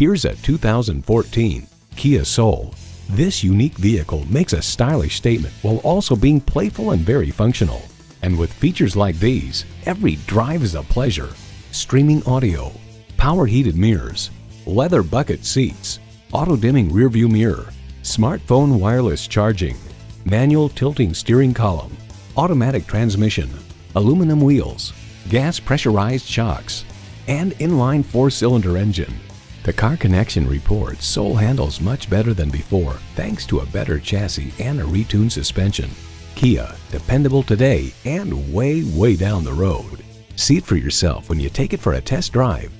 Here's a 2014 Kia Soul. This unique vehicle makes a stylish statement while also being playful and very functional. And with features like these, every drive is a pleasure. Streaming audio, power heated mirrors, leather bucket seats, auto dimming rearview mirror, smartphone wireless charging, manual tilting steering column, automatic transmission, aluminum wheels, gas pressurized shocks, and inline four cylinder engine. The Car Connection reports Soul handles much better than before thanks to a better chassis and a retuned suspension. Kia, dependable today and way, way down the road. See it for yourself when you take it for a test drive.